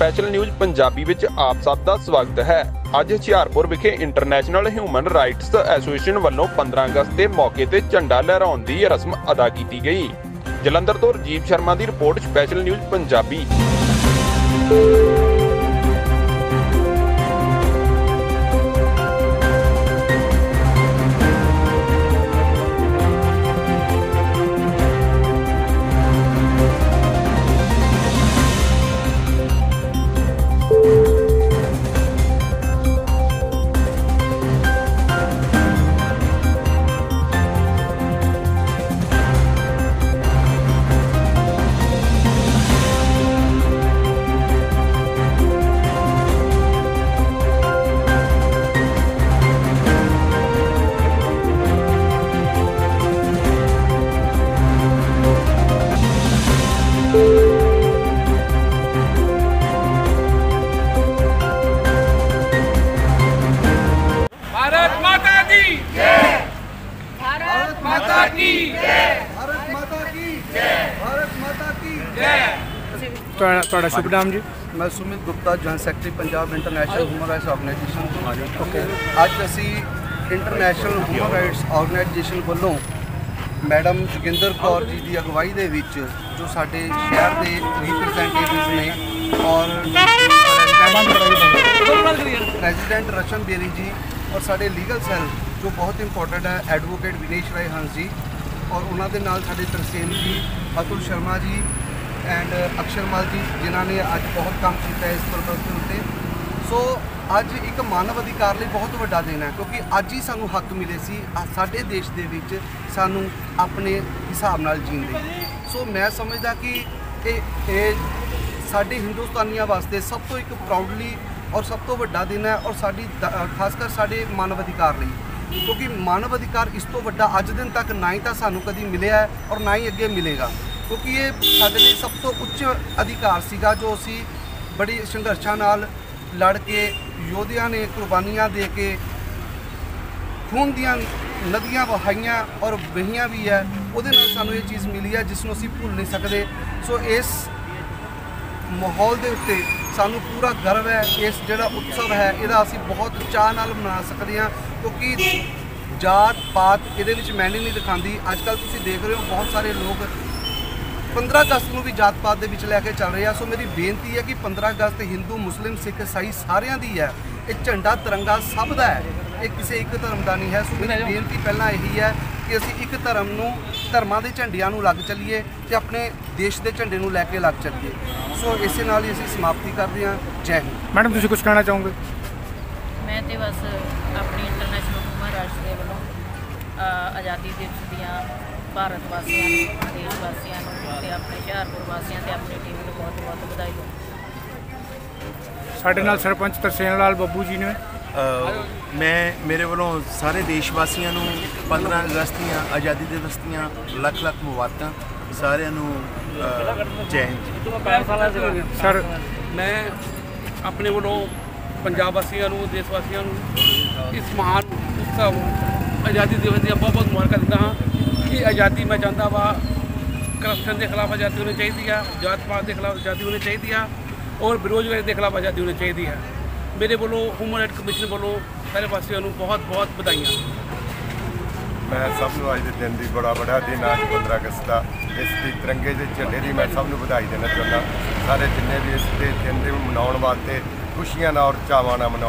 International news Punjabi ਵਿੱਚ ਆਪ ਸਭ ਦਾ ਸਵਾਗਤ ਹੈ। ਅੱਜ ਹੁਸ਼ਿਆਰਪੁਰ ਵਿਖੇ ਇੰਟਰਨੈਸ਼ਨਲ ਹਿਊਮਨ ਰਾਈਟਸ ਐਸੋਸੀਏਸ਼ਨ ਵੱਲੋਂ 15 ਅਗਸਤ ਦੇ ਮੌਕੇ ਤੇ ਝੰਡਾ ਲਹਿਰਾਉਣ ਦੀ ਰਸਮ ਅਦਾ ਕੀਤੀ ਗਈ। ਜਲੰਧਰ ਤੋਂ ਰਜੀਵ ਸ਼ਰਮਾ ਦੀ ਰਿਪੋਰਟ ਸਪੈਸ਼ਲ ਨਿਊਜ਼ ਪੰਜਾਬੀ। ਤੁਹਾਡਾ ਤੁਹਾਡਾ ਸ਼ੁਭ ਨਾਮ ਜੀ? ਮੈਂ Sumit Gupta general secretary Punjab international human rights organisation ਤੋਂ। ਓਕੇ। ਅੱਜ ਅਸੀਂ ਇੰਟਰਨੈਸ਼ਨਲ ਹਿਊਮਨ ਰਾਈਟਸ ਆਰਗੇਨਾਈਜੇਸ਼ਨ ਵੱਲੋਂ ਮੈਡਮ ਜੋਗਿੰਦਰ ਕੌਰ ਜੀ ਦੀ ਅਗਵਾਈ ਦੇ ਵਿੱਚ ਜੋ ਸਾਡੇ ਸ਼ਹਿਰ ਦੇ ਰਿਪਰੈਜ਼ੈਂਟੇਟਿਵਸ ਨੇ ਔਰ ਪ੍ਰੈਜ਼ੀਡੈਂਟ ਰਸ਼ਨ ਬੇਰੀ ਜੀ ਔਰ ਸਾਡੇ ਲੀਗਲ ਸੈੱਲ ਜੋ ਬਹੁਤ ਇੰਪੋਰਟੈਂਟ ਹੈ ਐਡਵੋਕੇਟ ਵਿਨੇਸ਼ ਰਾਏ ਹੰਸ ਜੀ ਔਰ ਉਹਨਾਂ ਦੇ ਨਾਲ ਸਾਡੇ ਤਰਸੇਮ ਜੀ ਅਤੁਲ ਸ਼ਰਮਾ ਜੀ ਐਂਡ ਅਕਸ਼ਰਮਲ ਜੀ ਜਿਨ੍ਹਾਂ ਨੇ ਅੱਜ ਬਹੁਤ ਕੰਮ ਕੀਤਾ ਇਸ ਪ੍ਰੋਜੈਕਟ ਦੇ ਉੱਤੇ। ਸੋ ਅੱਜ ਇੱਕ ਮਾਨਵ ਅਧਿਕਾਰ ਲਈ ਬਹੁਤ ਵੱਡਾ ਦਿਨ ਹੈ, ਕਿਉਂਕਿ ਅੱਜ ਹੀ ਸਾਨੂੰ ਹੱਕ ਮਿਲੇ ਸੀ ਸਾਡੇ ਦੇਸ਼ ਦੇ ਵਿੱਚ ਸਾਨੂੰ ਆਪਣੇ ਹਿਸਾਬ ਨਾਲ ਜੀਣ ਲਈ। ਸੋ ਮੈਂ ਸਮਝਦਾ ਕਿ ਇਹ ਇਹ ਸਾਡੇ ਹਿੰਦੁਸਤਾਨੀਆਂ ਵਾਸਤੇ ਸਭ ਤੋਂ ਇੱਕ ਪ੍ਰਾਊਡਲੀ ਔਰ ਸਭ ਤੋਂ ਵੱਡਾ ਦਿਨ ਹੈ ਔਰ ਸਾਡੀ ਦ- ਖਾਸ ਕਰ ਸਾਡੇ ਮਾਨਵ ਅਧਿਕਾਰ ਲਈ। ਕਿਉਂਕਿ ਮਾਨਵ ਅਧਿਕਾਰ ਇਸ ਤੋਂ ਵੱਡਾ ਅੱਜ ਦਿਨ ਤੱਕ ਨਾ ਹੀ ਤਾਂ ਸਾਨੂੰ ਕਦੀ ਮਿਲਿਆ ਔਰ ਨਾ ਹੀ ਅੱਗੇ ਮਿਲੇਗਾ। ਕਿਉਂਕਿ ਇਹ ਸਾਡੇ ਲਈ ਸਭ ਤੋਂ ਉੱਚ ਅਧਿਕਾਰ ਸੀਗਾ ਜੋ ਅਸੀਂ ਬੜੀ ਸੰਘਰਸ਼ਾਂ ਨਾਲ ਲੜ ਕੇ ਯੋਧਿਆਂ ਨੇ ਕੁਰਬਾਨੀਆਂ ਦੇ ਕੇ ਖੂਨ ਦੀਆਂ ਨਦੀਆਂ ਵਹਾਈਆਂ ਔਰ ਵਹੀਆਂ ਵੀ ਹੈ, ਉਹਦੇ ਨਾਲ ਸਾਨੂੰ ਇਹ ਚੀਜ਼ ਮਿਲੀ ਹੈ ਜਿਸ ਨੂੰ ਅਸੀਂ ਭੁੱਲ ਨਹੀਂ ਸਕਦੇ। ਸੋ ਇਸ ਮਾਹੌਲ ਦੇ ਉੱਤੇ ਸਾਨੂੰ ਪੂਰਾ ਗਰਵ ਹੈ, ਇਸ ਜਿਹੜਾ ਉਤਸਵ ਹੈ, ਇਹਦਾ ਅਸੀਂ ਬਹੁਤ ਚਾਹ ਨਾਲ ਮਨਾ ਸਕਦੇ ਹਾਂ ਕਿਉਂਕਿ ਜਾਤ ਪਾਤ ਇਹਦੇ ਵਿੱਚ ਮੈਨੇ ਨਹੀਂ ਦਿਖਾਉਂਦੀ। ਅੱਜ ਕੱਲ ਤੁਸੀਂ ਦੇਖ ਰਹੇ ਹੋ, ਬਹੁਤ ਸਾਰੇ ਲੋਕ 15 ਅਗਸਤ ਨੂੰ ਵੀ ਜਾਤ ਪਾਤ ਦੇ ਵਿੱਚ ਲੈ ਕੇ ਚੱਲ ਰਹੇ। ਆ ਸੋ ਮੇਰੀ ਬੇਨਤੀ ਹੈ ਕਿ 15 ਅਗਸਤ ਹਿੰਦੂ ਮੁਸਲਿਮ ਸਿੱਖ ਈਸਾਈ ਸਾਰਿਆਂ ਦੀ ਹੈ। ਇਹ ਝੰਡਾ ਤਿਰੰਗਾ ਸਭ ਦਾ ਹੈ। ਇਹ ਕਿਸੇ ਇੱਕ ਧਰਮ ਦਾ ਨਹੀਂ ਹੈ। ਸੋ ਮੇਰੀ ਬੇਨਤੀ ਪਹਿਲਾਂ ਇਹੀ ਹੈ ਕਿ ਅਸੀਂ ਇੱਕ ਧਰਮ ਨੂੰ ਧਰਮਾਂ ਦੇ ਝੰਡਿਆਂ ਨੂੰ ਲੱਗ ਚੱਲੀਏ ਤੇ ਆਪਣੇ ਦੇਸ਼ ਦੇ ਝੰਡੇ ਨੂੰ ਲੈ ਕੇ ਲੱਗ ਚੱਲੀਏ। ਸੋ ਇਸੇ ਨਾਲ ਹੀ ਅਸੀਂ ਸਮਾਪਤੀ ਕਰਦੇ ਹਾਂ। ਜੈ ਹਿੰਦ। ਮੈਡਮ ਤੁਸੀਂ ਕੁਝ ਕਹਿਣਾ ਚਾਹੋਗੇ? ਮੈਂ ਤੇ ਬਸ ਆਪਣੀ ਇੰਟਰਨੈਸ਼ਨਲ ਹਿਊਮਨ ਰਾਈਟਸ ਦੇ ਵੱਲੋਂ ਆਜ਼ਾਦੀ ਦਿਵਸ ਦੀਆਂ ਭਾਰਤ ਵਾਸੀਆਂ ਨੂੰ ਦੇਸ਼ ਵਾਸੀਆਂ ਨੂੰ ਤੇ ਆਪਣੇ ਹੁਸ਼ਿਆਰਪੁਰ ਵਾਸੀਆਂ ਤੇ ਆਪਣੀ ਟੀਮ ਨੂੰ ਬਹੁਤ ਬਹੁਤ ਵਧਾਈ ਦਿੰਦੀ ਸਾਡੇ ਨਾਲ ਸਰਪੰਚ ਤਰਸੇਮ ਲਾਲ ਬੱਬੂ ਜੀ ਨੇ। ਮੈਂ ਮੇਰੇ ਵੱਲੋਂ ਸਾਰੇ ਦੇਸ਼ ਵਾਸੀਆਂ ਨੂੰ 15 ਅਗਸਤ ਦੀਆਂ ਆਜ਼ਾਦੀ ਦਿਵਸ ਦੀਆਂ ਲੱਖ ਲੱਖ ਮੁਬਾਰਕਾਂ ਸਾਰਿਆਂ ਨੂੰ ਜੈ ਹਿੰਦ ਸਰ। ਮੈਂ ਆਪਣੇ ਵੱਲੋਂ ਪੰਜਾਬ ਵਾਸੀਆਂ ਨੂੰ ਦੇਸ਼ ਵਾਸੀਆਂ ਨੂੰ ਇਸ ਮਹਾਨ ਉਤਸਵ ਆਜ਼ਾਦੀ ਦਿਵਸ ਦੀਆਂ ਬਹੁਤ ਬਹੁਤ ਮੁਬਾਰਕਾਂ ਦਿੰਦਾ ਹਾਂ। ਇਹ ਆਜ਼ਾਦੀ ਮੈਂ ਚਾਹੁੰਦਾ ਵਾ ਕਰਪਸ਼ਨ ਦੇ ਖਿਲਾਫ ਆਜ਼ਾਦੀ ਹੋਣੀ ਚਾਹੀਦੀ ਆ ਜਾਤ ਪਾਤ ਦੇ ਖਿਲਾਫ ਆਜ਼ਾਦੀ ਹੋਣੀ ਚਾਹੀਦੀ ਆ, ਔਰ ਬੇਰੁਜ਼ਗਾਰੀ ਦੇ ਖਿਲਾਫ ਆਜ਼ਾਦੀ ਹੋਣੀ ਚਾਹੀਦੀ ਆ। ਮੇਰੇ ਵੱਲੋਂ ਹਿਊਮਨ ਰਾਈਟ ਕਮਿਸ਼ਨ ਵੱਲੋਂ ਸਾਰੇ ਵਾਸੀਆਂ ਨੂੰ ਬਹੁਤ ਬਹੁਤ ਵਧਾਈਆਂ। ਮੈਂ ਸਭ ਨੂੰ ਅੱਜ ਦੇ ਦਿਨ ਦੀ ਬੜਾ ਬੜਾ ਦਿਨ ਅੱਜ 15 ਅਗਸਤ ਦਾ ਇਸ ਦੀ ਤਿਰੰਗੇ ਦੇ ਝੰਡੇ ਦੀ ਮੈਂ ਸਭ ਨੂੰ ਵਧਾਈ ਦੇਣਾ ਚਾਹੁੰਦਾ। ਸਾਰੇ ਜਿੰਨੇ ਵੀ ਇਸ ਦੇ ਦਿਨ ਦੇ ਮਨਾਉਣ ਵਾਸਤੇ ਖੁਸ਼ੀਆਂ ਨਾਲ ਔਰ ਚਾਵਾਂ ਨਾਲ ਮਨਾਉਣ